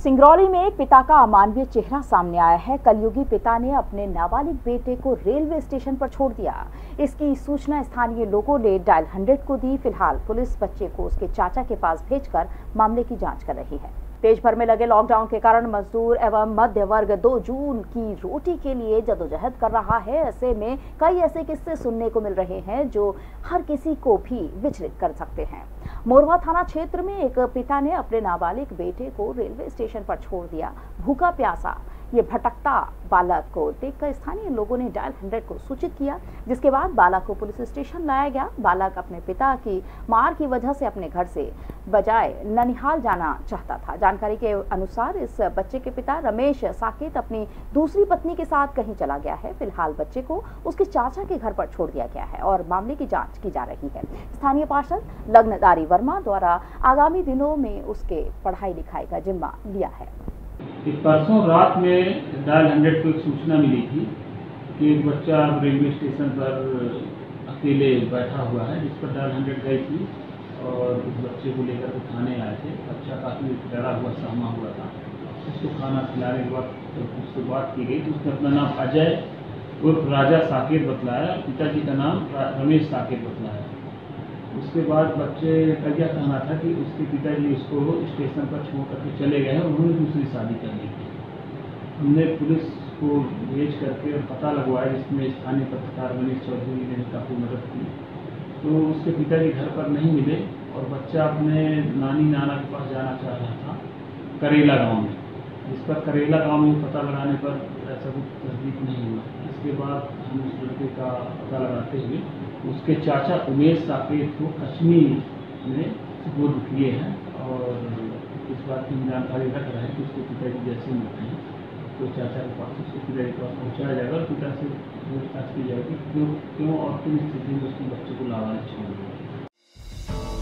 सिंगरौली में एक पिता का अमानवीय चेहरा सामने आया है। कलयुगी पिता ने अपने नाबालिग बेटे को रेलवे स्टेशन पर छोड़ दिया। इसकी सूचना स्थानीय लोगों ने डायल हंड्रेड को दी। फ़िलहाल पुलिस बच्चे को उसके चाचा के पास भेजकर मामले की जाँच कर रही है। देश भर में लगे लॉकडाउन के कारण मजदूर एवं मध्य वर्ग दो जून की रोटी के लिए जदोजहद कर रहा है। ऐसे में कई ऐसे किस्से सुनने को मिल रहे हैं जो हर किसी को भी विचलित कर सकते हैं। मोरवा थाना क्षेत्र में एक पिता ने अपने नाबालिग बेटे को रेलवे स्टेशन पर छोड़ दिया। भूखा प्यासा। ये भटकता बालक को देखकर स्थानीय लोगों ने डायल हंड्रेड को सूचित किया, जिसके बाद बालक को पुलिस स्टेशन लाया गया। बालक अपने पिता की मार की वजह से अपने घर से बजाय ननिहाल जाना चाहता था। जानकारी के अनुसार इस बच्चे के पिता रमेश साकेत अपनी दूसरी पत्नी के साथ कहीं चला गया है। फ़िलहाल बच्चे को उसके चाचा के घर पर छोड़ दिया गया है और मामले की जाँच की जा रही है। स्थानीय पार्षद लग्नदारी वर्मा द्वारा आगामी दिनों में उसके पढ़ाई लिखाई का जिम्मा लिया है। परसों रात में डायल हंड्रेड को सूचना मिली थी कि एक बच्चा रेलवे स्टेशन पर अकेले बैठा हुआ है, जिस पर डायल हंड्रेड गई थी। और उस बच्चे को लेकर के थाने आए थे। बच्चा काफ़ी डरा हुआ, सहमा हुआ था। उसको खाना खिलाने के बाद जब उससे बात की गई तो उसने अपना नाम अजय उर्फ़ राजा साकेत बतलाया। पिताजी का नाम रमेश साकेत बतलाया। उसके बाद बच्चे का यह कहना था कि उसके पिताजी उसको स्टेशन पर छोड़ करके चले गए हैं, उन्होंने दूसरी शादी कर ली हमने पुलिस को भेज करके पता लगवाया, जिसमें स्थानीय पत्रकार मनीष चौधरी ने काफ़ी मदद की तो उसके पिताजी घर पर नहीं मिले और बच्चा अपने नानी नाना के पास जाना चाह रहा था, करेला गाँव में। जिस पर करेला गाँव में पता लगाने पर ऐसा कुछ तस्दीक नहीं हुआ। इसके बाद हम उस लड़के का पता लगाते हुए उसके चाचा उमेश साकेत को कश्मीर में सुपुर्द किए हैं और इस बात की जानकारी रख रहे हैं कि उसके पिताजी जैसे मिलते हैं तो चाचा के पास उसके पिताजी के पास पहुँचाया जाएगा और पिता से पूछताछ की जाएगी क्यों क्यों और किन स्थिति में